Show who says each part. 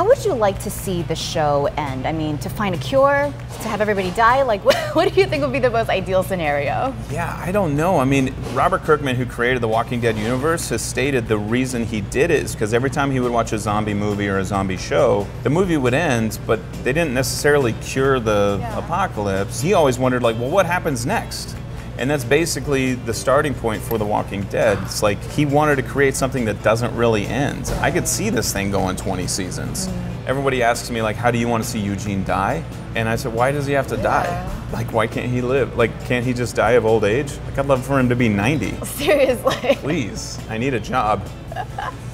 Speaker 1: How would you like to see the show end? I mean, to find a cure, to have everybody die? Like, what, what do you think would be the most ideal scenario?
Speaker 2: Yeah, I don't know. I mean, Robert Kirkman, who created the Walking Dead universe, has stated the reason he did it is because every time he would watch a zombie movie or a zombie show, the movie would end, but they didn't necessarily cure the
Speaker 1: Yeah.
Speaker 2: apocalypse. He always wondered, like, well, what happens next? And that's basically the starting point for The Walking Dead. It's like he wanted to create something that doesn't really end. I could see this thing going 20 seasons. Everybody asks me, like, how do you want to see Eugene die? And I said, why does he have to die? Like, why can't he live? Like, can't he just die of old age? Like, I'd love for him to be 90.
Speaker 1: Seriously.
Speaker 2: Please, I need a job.